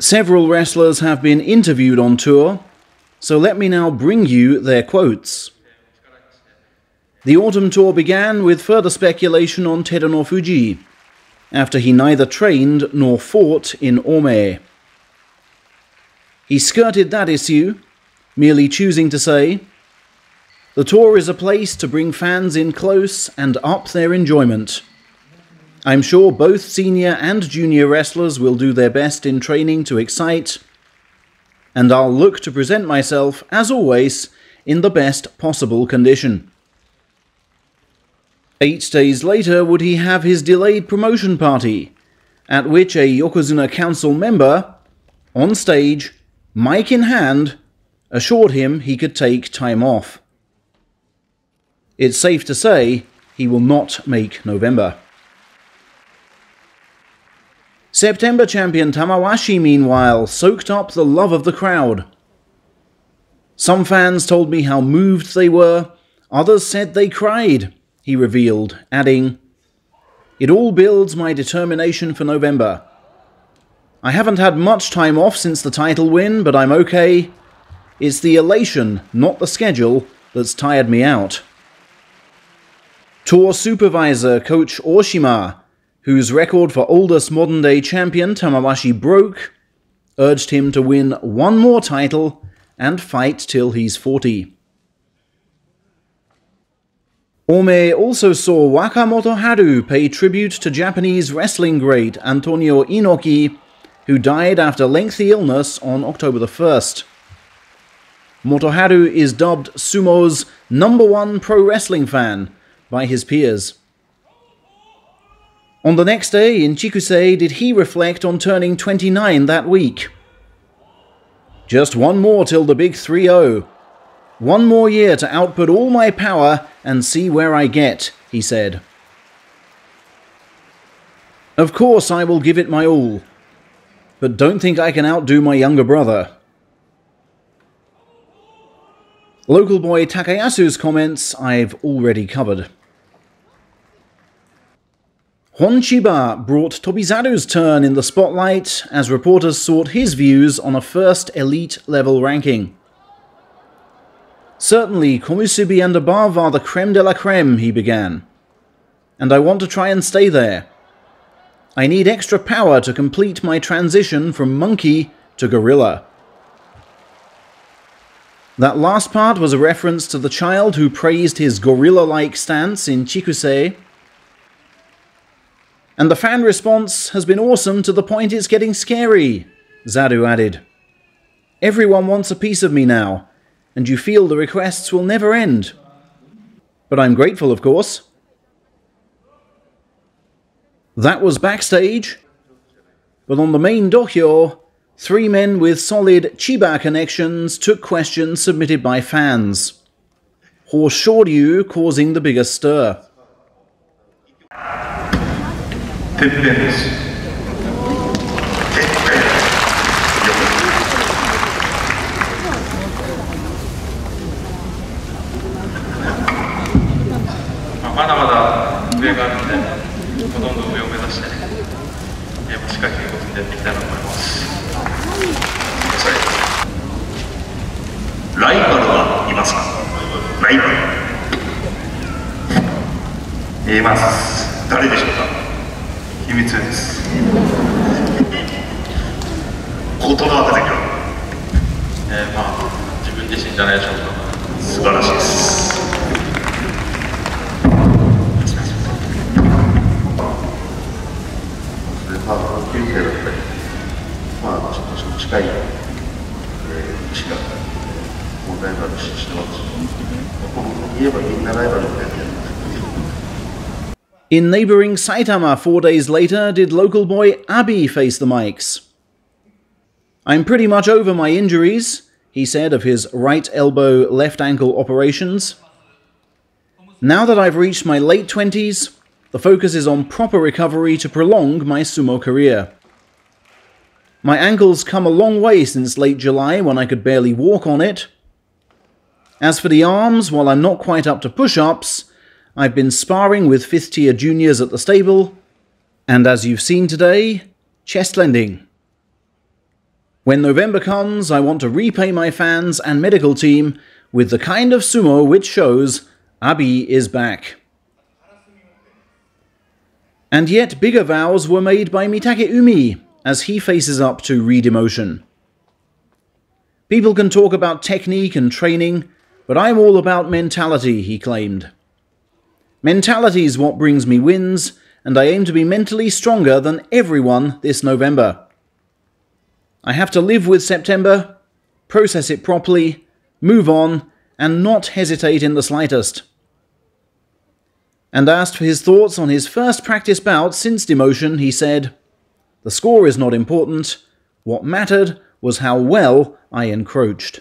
Several wrestlers have been interviewed on tour, so let me now bring you their quotes. The autumn tour began with further speculation on Terunofuji, after he neither trained nor fought in Ome. He skirted that issue, merely choosing to say, The tour is a place to bring fans in close and up their enjoyment. I'm sure both senior and junior wrestlers will do their best in training to excite, and I'll look to present myself, as always, in the best possible condition. Eight days later would he have his delayed promotion party, at which a Yokozuna Council member, on stage, mic in hand, assured him he could take time off. It's safe to say he will not make November. September champion Tamawashi, meanwhile, soaked up the love of the crowd. Some fans told me how moved they were, others said they cried, he revealed, adding, It all builds my determination for November. I haven't had much time off since the title win, but I'm okay. It's the elation, not the schedule, that's tired me out. Tour supervisor Coach Oshima whose record for oldest modern day champion Tamawashi broke, urged him to win one more title and fight till he's 40. Ome also saw Wakamotoharu pay tribute to Japanese wrestling great Antonio Inoki, who died after lengthy illness on October the 1st. Motoharu is dubbed sumo's number one pro wrestling fan by his peers. On the next day in Chikusei did he reflect on turning 29 that week. Just one more till the big 3-0. One more year to output all my power and see where I get, he said. Of course I will give it my all, but don't think I can outdo my younger brother. Local boy Takayasu's comments I've already covered. Honshiba brought Tobizaru's turn in the spotlight as reporters sought his views on a first elite level ranking. Certainly, Komusubi and above are the creme de la creme, he began. And I want to try and stay there. I need extra power to complete my transition from monkey to gorilla. That last part was a reference to the child who praised his gorilla like stance in Chikusei and the fan response has been awesome to the point it's getting scary, Zadu added. Everyone wants a piece of me now, and you feel the requests will never end. But I'm grateful, of course. That was backstage, but on the main dohyo, three men with solid Chiba connections took questions submitted by fans. Hoshoryu causing the biggest stir. てっぺんです。まだまだ上があるのでほとんど上を目指して、えー、しっかりということでやっていきたいと思います。ライバルはいますか？ライバル。います。誰でしょうか？秘密です。言葉が出てくる。えー、まあ自分自身じゃないでしょうか。素晴らしいです。まあ、同級生だったり、まあ、ちょっと近い、えー、しか、もうライバルしてますし、言えばみんなライバルみたいな。In neighbouring Saitama four days later did local boy Abi face the mics. I'm pretty much over my injuries, he said of his right elbow, left ankle operations. Now that I've reached my late 20s, the focus is on proper recovery to prolong my sumo career. My ankle's come a long way since late July when I could barely walk on it. As for the arms, while I'm not quite up to push ups, I've been sparring with 5th tier juniors at the stable, and as you've seen today, chest lending. When November comes, I want to repay my fans and medical team with the kind of sumo which shows Abi is back. And yet bigger vows were made by Mitakeumi as he faces up to re-demotion. People can talk about technique and training, but I'm all about mentality, he claimed. Mentality is what brings me wins, and I aim to be mentally stronger than everyone this November. I have to live with September, process it properly, move on, and not hesitate in the slightest. And asked for his thoughts on his first practice bout since demotion, he said, The score is not important. What mattered was how well I encroached.